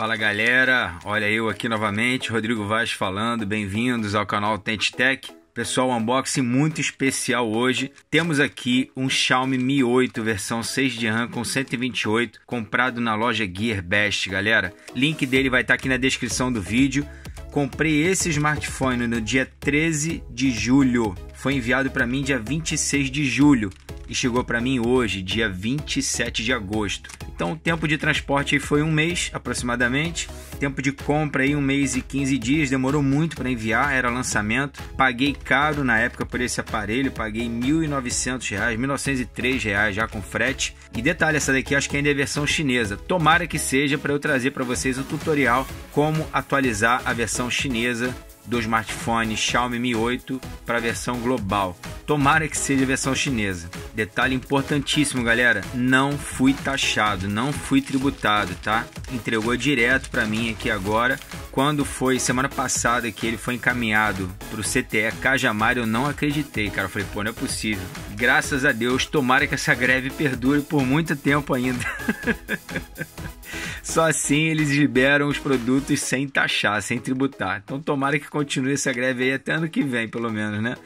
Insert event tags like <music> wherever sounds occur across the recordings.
Fala galera, olha eu aqui novamente, Rodrigo Vaz falando, bem-vindos ao canal Tente Tech. Pessoal, unboxing muito especial hoje. Temos aqui um Xiaomi Mi 8 versão 6 de RAM com 128, comprado na loja Gearbest, galera. Link dele vai estar aqui na descrição do vídeo. Comprei esse smartphone no dia 13 de julho. Foi enviado para mim dia 26 de julho e chegou para mim hoje, dia 27 de agosto. Então o tempo de transporte foi um mês aproximadamente, tempo de compra aí um mês e 15 dias, demorou muito para enviar, era lançamento. Paguei caro na época por esse aparelho, paguei R$ 1.900, R$ 1.903 já com frete. E detalhe, essa daqui acho que ainda é versão chinesa. Tomara que seja para eu trazer para vocês o tutorial como atualizar a versão chinesa do smartphone Xiaomi Mi 8 para a versão global. Tomara que seja a versão chinesa. Detalhe importantíssimo, galera, não fui taxado, não fui tributado, tá? Entregou direto para mim aqui agora. Quando foi semana passada que ele foi encaminhado para o CTE Cajamar, eu não acreditei, cara. Eu falei, pô, não é possível. Graças a Deus, tomara que essa greve perdure por muito tempo ainda. <laughs> Só assim eles liberam os produtos sem taxar, sem tributar. Então tomara que continue essa greve aí até ano que vem, pelo menos, né?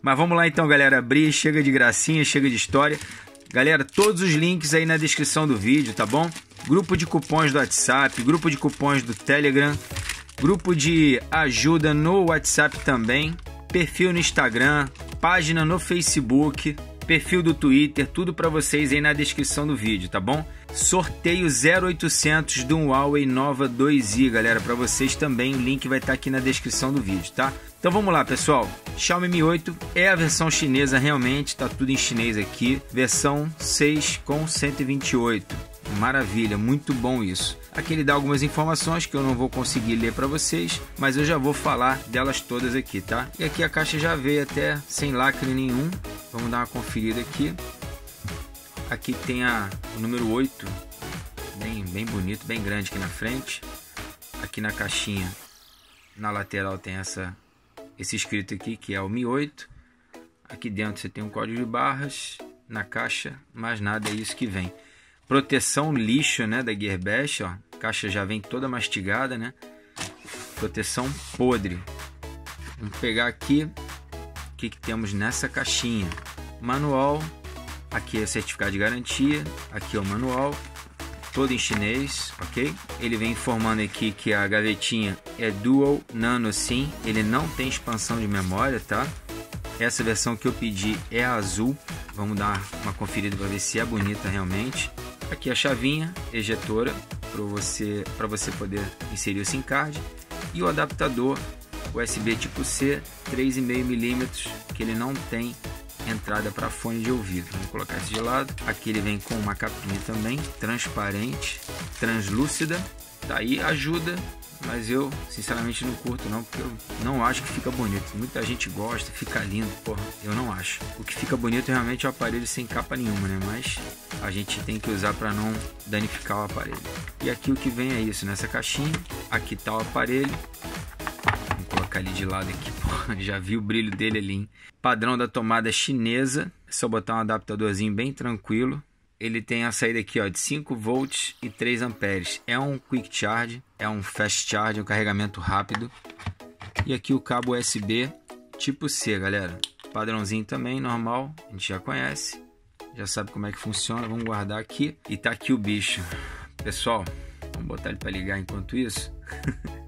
Mas vamos lá então, galera, abrir, chega de gracinha, chega de história. Galera, todos os links aí na descrição do vídeo, tá bom? Grupo de cupons do WhatsApp, grupo de cupons do Telegram, grupo de ajuda no WhatsApp também, perfil no Instagram, página no Facebook, perfil do Twitter, tudo para vocês aí na descrição do vídeo, tá bom? Sorteio 0800 do Huawei Nova 2i, galera, para vocês também. O link vai estar tá aqui na descrição do vídeo, tá? Então vamos lá, pessoal. Xiaomi Mi 8 é a versão chinesa realmente, tá tudo em chinês aqui. Versão 6 com 128. Maravilha, muito bom isso. Aqui ele dá algumas informações que eu não vou conseguir ler para vocês, mas eu já vou falar delas todas aqui, tá? E aqui a caixa já veio até sem lacre nenhum. Vamos dar uma conferida aqui. Aqui tem a, o número 8, bem, bem bonito, bem grande aqui na frente. Aqui na caixinha, na lateral tem essa, esse escrito aqui que é o Mi 8. Aqui dentro você tem um código de barras. Na caixa, mais nada é isso que vem. Proteção lixo, né, da Gearbest, ó. A caixa já vem toda mastigada, né? Proteção podre. Vamos pegar aqui o que, que temos nessa caixinha. Manual, aqui é certificado de garantia, aqui é o manual, todo em chinês, ok? Ele vem informando aqui que a gavetinha é Dual Nano SIM, ele não tem expansão de memória, tá? Essa versão que eu pedi é azul, vamos dar uma conferida para ver se é bonita realmente. Aqui a chavinha ejetora para você, você poder inserir o SIM card e o adaptador USB tipo C 3,5mm que ele não tem entrada para fone de ouvido. Vamos colocar esse de lado. Aqui ele vem com uma capinha também transparente, translúcida. Daí ajuda mas eu sinceramente não curto não, porque eu não acho que fica bonito. Muita gente gosta, fica lindo, porra, eu não acho. O que fica bonito realmente é o aparelho sem capa nenhuma, né? Mas a gente tem que usar para não danificar o aparelho. E aqui o que vem é isso, nessa caixinha, aqui tá o aparelho. Ele de lado aqui, <laughs> porra, já vi o brilho dele ali. Hein? Padrão da tomada chinesa, é só botar um adaptadorzinho bem tranquilo ele tem a saída aqui ó, de 5 volts e 3 amperes. É um quick charge, é um fast charge, um carregamento rápido. E aqui o cabo USB tipo C, galera. Padrãozinho também, normal, a gente já conhece. Já sabe como é que funciona. Vamos guardar aqui. E tá aqui o bicho. Pessoal, vamos botar ele para ligar enquanto isso. <laughs>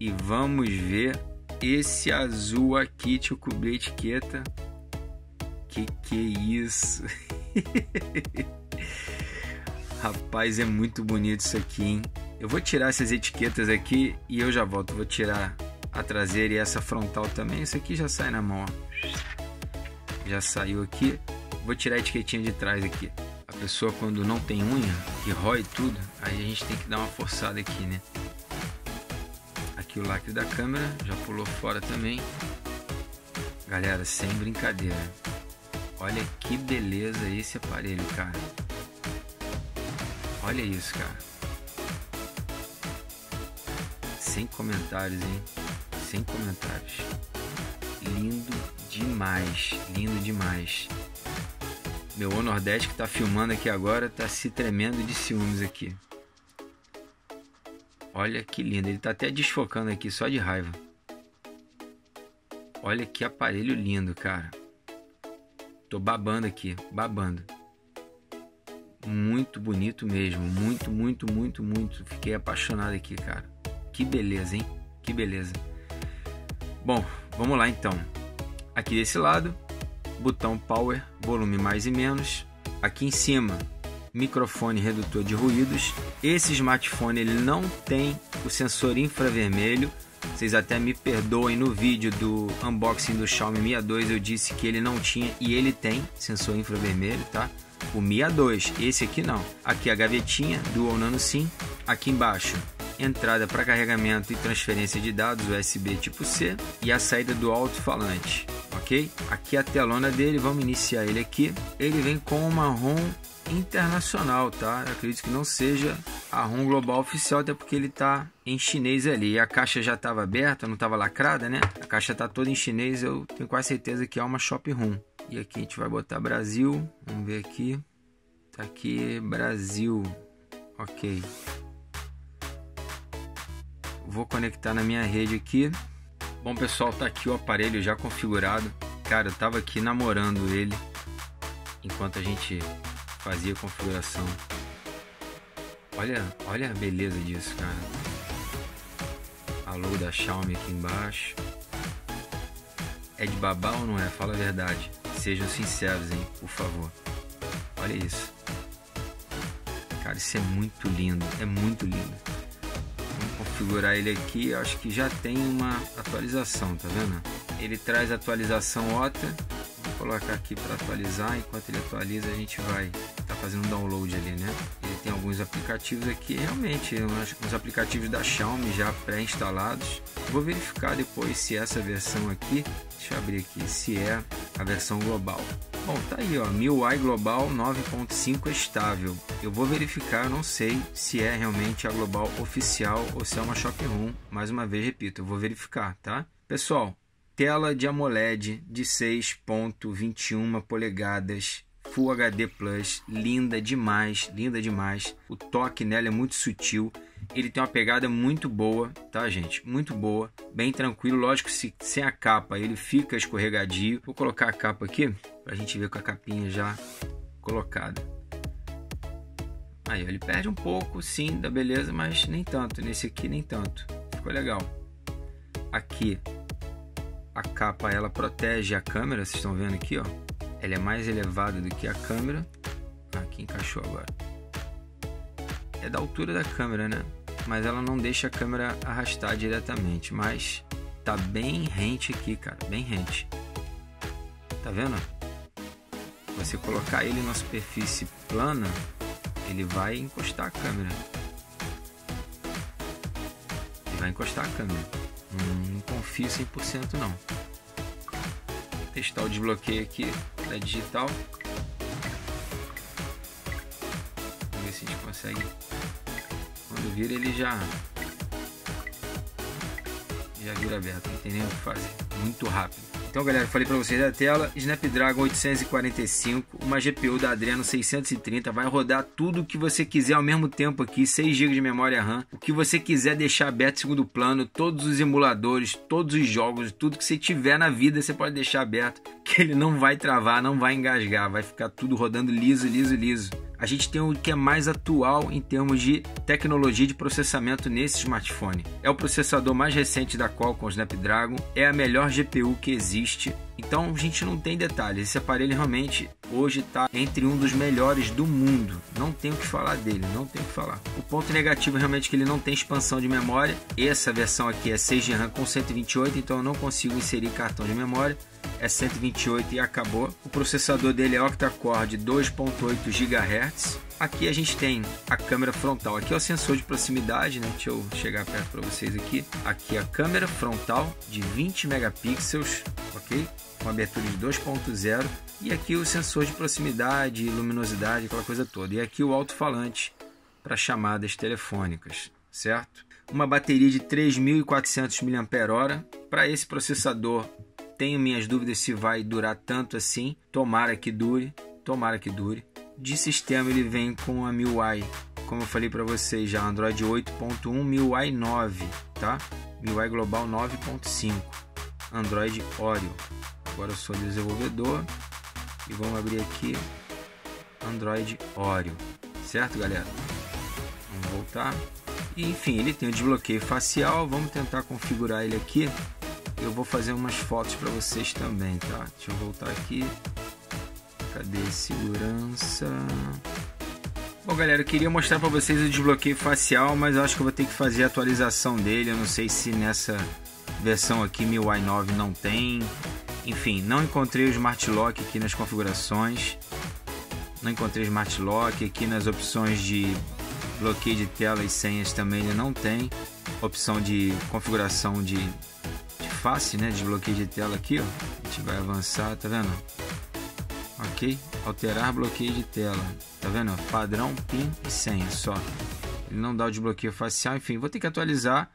e vamos ver esse azul aqui, deixa eu cobrir a etiqueta. Que que é isso? <laughs> Rapaz, é muito bonito isso aqui, hein? Eu vou tirar essas etiquetas aqui e eu já volto. Vou tirar a traseira e essa frontal também. Isso aqui já sai na mão, ó. Já saiu aqui. Vou tirar a etiquetinha de trás aqui. A pessoa quando não tem unha, que rói tudo, aí a gente tem que dar uma forçada aqui, né? O lacre da câmera já pulou fora também. Galera, sem brincadeira. Olha que beleza esse aparelho, cara. Olha isso, cara. Sem comentários, hein? Sem comentários. Lindo demais, lindo demais. Meu O Nordeste que tá filmando aqui agora tá se tremendo de ciúmes aqui. Olha que lindo, ele tá até desfocando aqui só de raiva. Olha que aparelho lindo, cara. Tô babando aqui, babando. Muito bonito mesmo, muito, muito, muito, muito. Fiquei apaixonado aqui, cara. Que beleza, hein? Que beleza. Bom, vamos lá então. Aqui desse lado, botão power, volume mais e menos. Aqui em cima, microfone redutor de ruídos. Esse smartphone ele não tem o sensor infravermelho. Vocês até me perdoem no vídeo do unboxing do Xiaomi Mi A2 eu disse que ele não tinha e ele tem sensor infravermelho, tá? O Mi A2, esse aqui não. Aqui a gavetinha do Nano SIM. Aqui embaixo entrada para carregamento e transferência de dados USB tipo C e a saída do alto-falante, ok? Aqui a telona dele, vamos iniciar ele aqui. Ele vem com uma ROM internacional, tá? Eu acredito que não seja a ROM global oficial, até porque ele tá em chinês ali. E a caixa já estava aberta, não estava lacrada, né? A caixa tá toda em chinês, eu tenho quase certeza que é uma Shop ROM. E aqui a gente vai botar Brasil, vamos ver aqui. Tá aqui Brasil. OK. Vou conectar na minha rede aqui. Bom, pessoal, tá aqui o aparelho já configurado. Cara, eu tava aqui namorando ele enquanto a gente fazia a configuração. Olha, olha a beleza disso, cara. A logo da Xiaomi aqui embaixo. É de babá ou não é? Fala a verdade. Sejam sinceros, hein, por favor. Olha isso. Cara, isso é muito lindo. É muito lindo. Vamos configurar ele aqui. Acho que já tem uma atualização, tá vendo? Ele traz atualização OTA colocar aqui para atualizar. Enquanto ele atualiza, a gente vai fazendo download ali, né? Ele tem alguns aplicativos aqui, realmente, uns aplicativos da Xiaomi já pré-instalados. Vou verificar depois se essa versão aqui, deixa eu abrir aqui, se é a versão global. Bom, tá aí, ó, MIUI Global 9.5 estável. Eu vou verificar, não sei se é realmente a global oficial ou se é uma Shop Room. Mais uma vez, repito, eu vou verificar, tá? Pessoal, tela de AMOLED de 6.21 polegadas Full HD Plus, linda demais, linda demais. O toque nela é muito sutil. Ele tem uma pegada muito boa, tá, gente? Muito boa, bem tranquilo. Lógico, se, sem a capa ele fica escorregadio. Vou colocar a capa aqui pra gente ver com a capinha já colocada. Aí, ele perde um pouco, sim, da beleza, mas nem tanto. Nesse aqui, nem tanto. Ficou legal. Aqui, a capa ela protege a câmera, vocês estão vendo aqui, ó. Ela é mais elevada do que a câmera. Aqui encaixou agora. É da altura da câmera, né? Mas ela não deixa a câmera arrastar diretamente, mas tá bem rente aqui, cara, bem rente. Tá vendo? Você colocar ele na superfície plana, ele vai encostar a câmera. Ele vai encostar a câmera. Não confio 100% não. Testar o desbloqueio aqui da digital. Vamos ver se a gente consegue. Quando vira ele já já vira aberto, não tem nem o que fazer. Muito rápido. Então, galera, falei para vocês da tela, Snapdragon 845, uma GPU da Adreno 630, vai rodar tudo o que você quiser ao mesmo tempo aqui, 6 GB de memória RAM, o que você quiser deixar aberto segundo plano, todos os emuladores, todos os jogos, tudo que você tiver na vida você pode deixar aberto, que ele não vai travar, não vai engasgar, vai ficar tudo rodando liso, liso, liso a gente tem o que é mais atual em termos de tecnologia de processamento nesse smartphone. É o processador mais recente da Qualcomm Snapdragon, é a melhor GPU que existe. Então a gente não tem detalhes. Esse aparelho realmente hoje está entre um dos melhores do mundo. Não tenho o que falar dele, não tenho o que falar. O ponto negativo é realmente que ele não tem expansão de memória. Essa versão aqui é 6 de RAM com 128, então eu não consigo inserir cartão de memória é 128 e acabou. O processador dele é octa-core de 2.8 GHz. Aqui a gente tem a câmera frontal. Aqui é o sensor de proximidade, né? Deixa eu chegar perto para vocês aqui. Aqui a câmera frontal de 20 megapixels, ok? Com abertura de 2.0 e aqui o sensor de proximidade, luminosidade, aquela coisa toda. E aqui o alto-falante para chamadas telefônicas, certo? Uma bateria de 3.400 mAh. Para esse processador tenho minhas dúvidas se vai durar tanto assim. Tomara que dure, tomara que dure. De sistema ele vem com a MIUI como eu falei para vocês já, Android 8.1 MIUI 9, tá? MIUI Global 9.5, Android Oreo. Agora eu sou desenvolvedor e vamos abrir aqui Android Oreo, certo, galera? Vamos voltar. E, enfim, ele tem o desbloqueio facial. Vamos tentar configurar ele aqui. Eu vou fazer umas fotos para vocês também, tá? Deixa eu voltar aqui. Cadê segurança? Bom, galera, eu queria mostrar para vocês o desbloqueio facial, mas eu acho que eu vou ter que fazer a atualização dele. Eu não sei se nessa versão aqui MIUI 9 não tem. Enfim, não encontrei o Smart Lock aqui nas configurações. Não encontrei o Smart Lock aqui nas opções de bloqueio de tela e senhas também ele não tem. Opção de configuração de, de face, né? De bloqueio de tela aqui, ó. A gente vai avançar, tá vendo? Ok? Alterar bloqueio de tela, tá vendo? Padrão, PIN e senha só. Ele não dá o desbloqueio facial, enfim, vou ter que atualizar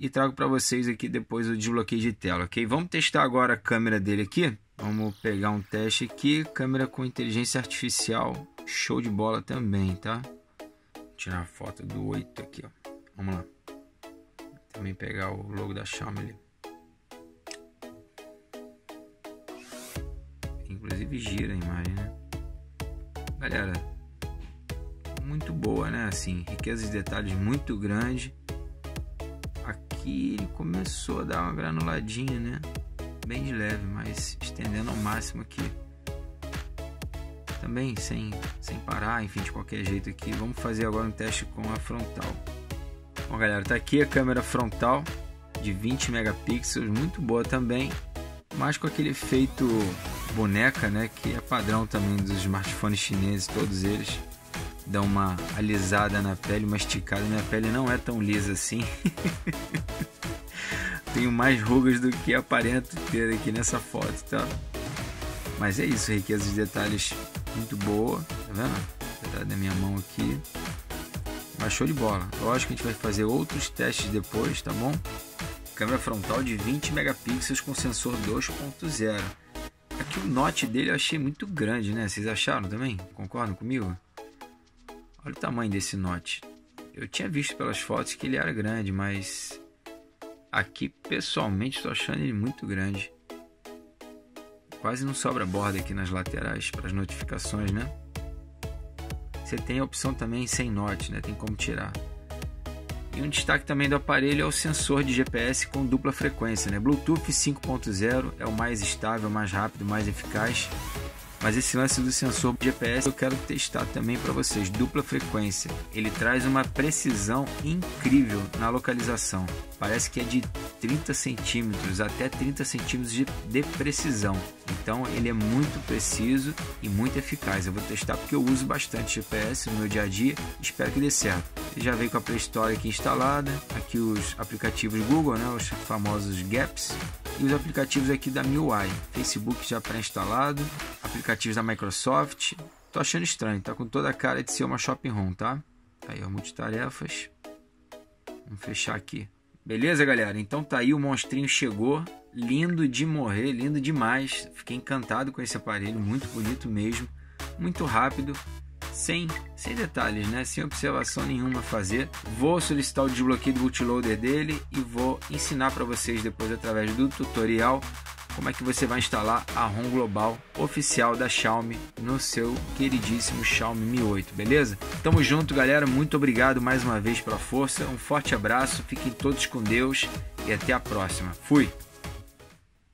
e trago para vocês aqui depois o desbloqueio de tela, ok? Vamos testar agora a câmera dele aqui. Vamos pegar um teste aqui, câmera com inteligência artificial, show de bola também, tá? Vou tirar a foto do 8 aqui, ó. Vamos lá. Também pegar o logo da Xiaomi ali. Inclusive gira a imagem, né? Galera, muito boa, né? Assim, riqueza de detalhes muito grande. Aqui ele começou a dar uma granuladinha, né? Bem de leve, mas estendendo ao máximo aqui. Também sem, sem parar, enfim, de qualquer jeito aqui. Vamos fazer agora um teste com a frontal. Bom, galera, tá aqui a câmera frontal de 20 megapixels, muito boa também, mas com aquele efeito boneca, né, que é padrão também dos smartphones chineses, todos eles dão uma alisada na pele, uma esticada. Minha pele não é tão lisa assim. <laughs> Tenho mais rugas do que aparento ter aqui nessa foto, tá? Mas é isso, riqueza de detalhes muito boa, tá vendo? Tá da minha mão aqui. Mas show de bola. Lógico que a gente vai fazer outros testes depois, tá bom? Câmera frontal de 20 megapixels com sensor 2.0. Aqui o note dele eu achei muito grande, né? Vocês acharam também? Concordam comigo? Olha o tamanho desse note. Eu tinha visto pelas fotos que ele era grande, mas aqui pessoalmente estou achando ele muito grande. Quase não sobra borda aqui nas laterais para as notificações, né? Você tem a opção também sem note, né? Tem como tirar. E um destaque também do aparelho é o sensor de GPS com dupla frequência. Né? Bluetooth 5.0 é o mais estável, mais rápido, mais eficaz. Mas esse lance do sensor GPS eu quero testar também para vocês. Dupla frequência. Ele traz uma precisão incrível na localização. Parece que é de 30 centímetros até 30 centímetros de, de precisão. Então ele é muito preciso e muito eficaz. Eu vou testar porque eu uso bastante GPS no meu dia a dia. Espero que dê certo. Ele já veio com a Play Store aqui instalada. Aqui os aplicativos Google, né? os famosos Gaps e os aplicativos aqui da MIUI. Facebook já pré-instalado, aplicativos da Microsoft. Tô achando estranho, tá com toda a cara de ser uma shopping home, tá? Aí, ó, multitarefas. Vamos fechar aqui. Beleza, galera? Então tá aí, o monstrinho chegou. Lindo de morrer, lindo demais. Fiquei encantado com esse aparelho, muito bonito mesmo. Muito rápido sem, sem detalhes, né? sem observação nenhuma a fazer. Vou solicitar o desbloqueio do bootloader dele e vou ensinar para vocês depois através do tutorial como é que você vai instalar a ROM global oficial da Xiaomi no seu queridíssimo Xiaomi Mi 8, beleza? Tamo junto, galera. Muito obrigado mais uma vez pela força. Um forte abraço. Fiquem todos com Deus e até a próxima. Fui.